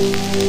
Música